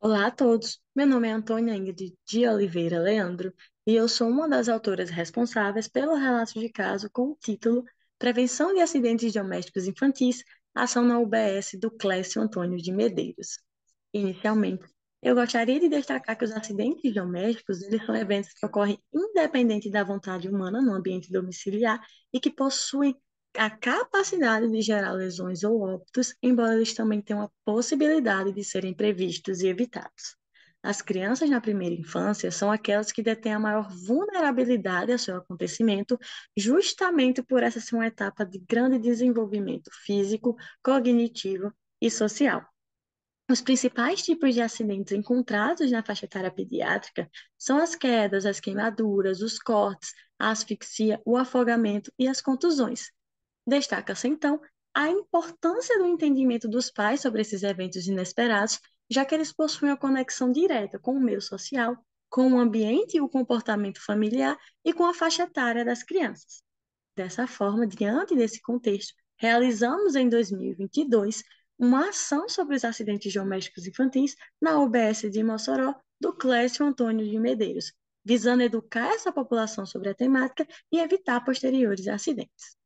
Olá a todos, meu nome é Antônia Ingrid de Oliveira Leandro e eu sou uma das autoras responsáveis pelo relato de caso com o título Prevenção de Acidentes Domésticos Infantis, ação na UBS do Clécio Antônio de Medeiros. Inicialmente, eu gostaria de destacar que os acidentes domésticos eles são eventos que ocorrem independente da vontade humana no ambiente domiciliar e que possuem a capacidade de gerar lesões ou óbitos, embora eles também tenham a possibilidade de serem previstos e evitados. As crianças na primeira infância são aquelas que detêm a maior vulnerabilidade ao seu acontecimento, justamente por essa ser uma etapa de grande desenvolvimento físico, cognitivo e social. Os principais tipos de acidentes encontrados na faixa etária pediátrica são as quedas, as queimaduras, os cortes, a asfixia, o afogamento e as contusões. Destaca-se, então, a importância do entendimento dos pais sobre esses eventos inesperados, já que eles possuem uma conexão direta com o meio social, com o ambiente e o comportamento familiar e com a faixa etária das crianças. Dessa forma, diante desse contexto, realizamos em 2022 uma ação sobre os acidentes domésticos infantis na UBS de Mossoró, do Clécio Antônio de Medeiros, visando educar essa população sobre a temática e evitar posteriores acidentes.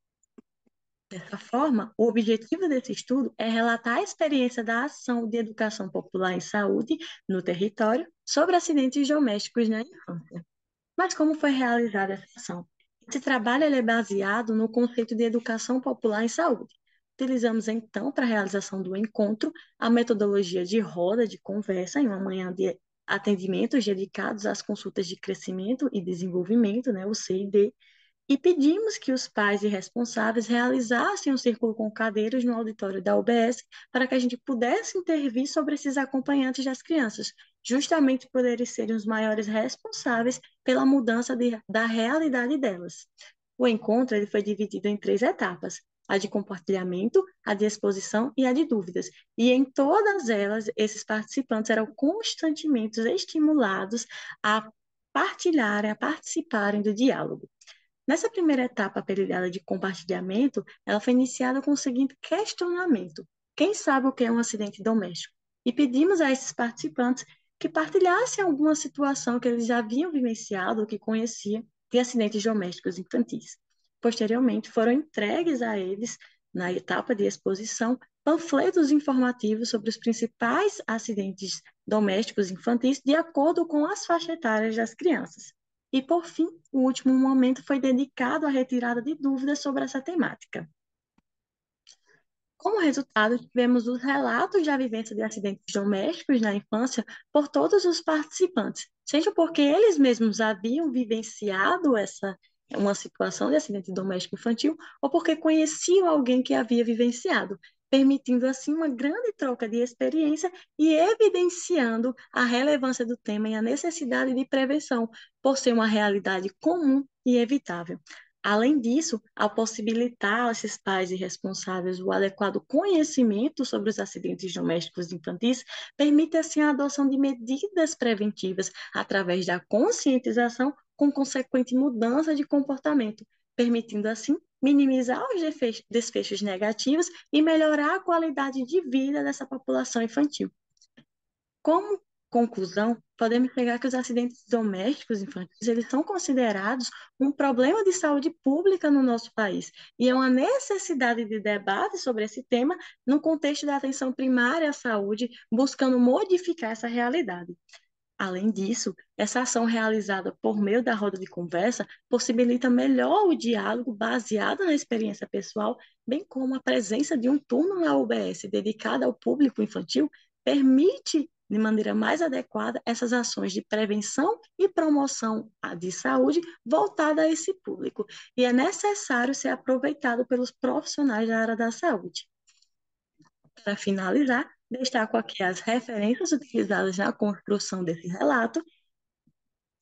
Dessa forma, o objetivo desse estudo é relatar a experiência da ação de educação popular em saúde no território sobre acidentes domésticos na infância. Mas como foi realizada essa ação? Esse trabalho é baseado no conceito de educação popular em saúde. Utilizamos, então, para a realização do encontro, a metodologia de roda de conversa em uma manhã de atendimentos dedicados às consultas de crescimento e desenvolvimento, né, o CID, e pedimos que os pais e responsáveis realizassem um círculo com cadeiras no auditório da UBS para que a gente pudesse intervir sobre esses acompanhantes das crianças, justamente por eles serem os maiores responsáveis pela mudança de, da realidade delas. O encontro ele foi dividido em três etapas: a de compartilhamento, a de exposição e a de dúvidas. E em todas elas, esses participantes eram constantemente estimulados a partilharem, a participarem do diálogo. Nessa primeira etapa apelidada de compartilhamento, ela foi iniciada com o seguinte questionamento: quem sabe o que é um acidente doméstico? E pedimos a esses participantes que partilhassem alguma situação que eles já haviam vivenciado ou que conheciam de acidentes domésticos infantis. Posteriormente, foram entregues a eles, na etapa de exposição, panfletos informativos sobre os principais acidentes domésticos infantis de acordo com as faixas etárias das crianças. E, por fim, o último momento foi dedicado à retirada de dúvidas sobre essa temática. Como resultado, tivemos os relatos da vivência de acidentes domésticos na infância por todos os participantes, seja porque eles mesmos haviam vivenciado essa uma situação de acidente doméstico infantil ou porque conheciam alguém que havia vivenciado, permitindo assim uma grande troca de experiência e evidenciando a relevância do tema e a necessidade de prevenção, por ser uma realidade comum e evitável. Além disso, ao possibilitar a esses pais e responsáveis o adequado conhecimento sobre os acidentes domésticos infantis, permite assim a adoção de medidas preventivas através da conscientização com consequente mudança de comportamento, permitindo assim minimizar os desfechos negativos e melhorar a qualidade de vida dessa população infantil. Como conclusão, podemos pegar que os acidentes domésticos infantis eles são considerados um problema de saúde pública no nosso país e é uma necessidade de debate sobre esse tema no contexto da atenção primária à saúde, buscando modificar essa realidade. Além disso, essa ação realizada por meio da roda de conversa possibilita melhor o diálogo baseado na experiência pessoal, bem como a presença de um turno na UBS dedicado ao público infantil permite de maneira mais adequada essas ações de prevenção e promoção de saúde voltada a esse público. E é necessário ser aproveitado pelos profissionais da área da saúde. Para finalizar, destaco aqui as referências utilizadas na construção desse relato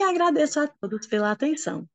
e agradeço a todos pela atenção.